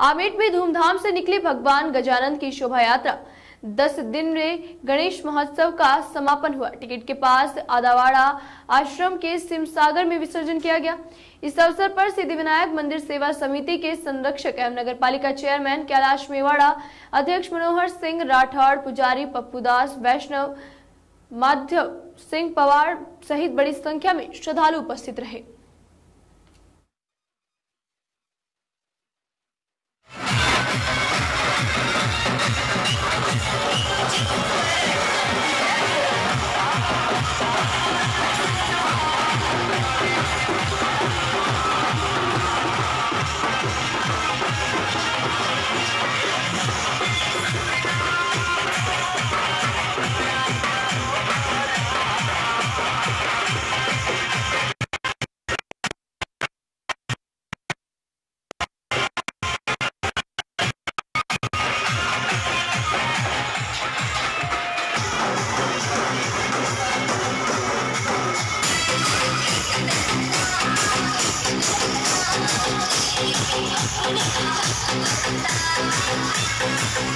आमेट में धूमधाम से निकली भगवान गजानंद की शोभा यात्रा दस दिन में गणेश महोत्सव का समापन हुआ। टिकट के पास आदावाड़ा आश्रम के सिमसागर में विसर्जन किया गया। इस अवसर पर सिद्धि विनायक मंदिर सेवा समिति के संरक्षक एवं नगर पालिका चेयरमैन कैलाश मेवाड़ा, अध्यक्ष मनोहर सिंह राठौड़ पुजारी पप्पू दास, वैष्णव माधव सिंह पवार सहित बड़ी संख्या में श्रद्धालु उपस्थित रहे। Thank you.